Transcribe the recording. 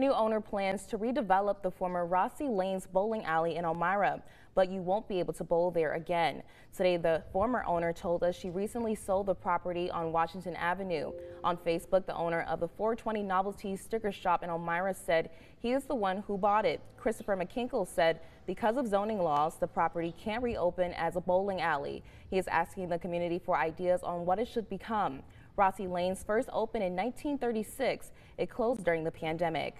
A new owner plans to redevelop the former Rossi Lanes bowling alley in Elmira, but you won't be able to bowl there again. Today, the former owner told us she recently sold the property on Washington Avenue. On Facebook, the owner of the 420 Novelty sticker shop in Elmira said he is the one who bought it. Christopher McKinkle said because of zoning laws, the property can't reopen as a bowling alley. He is asking the community for ideas on what it should become. Rossi Lanes first opened in 1936. It closed during the pandemic.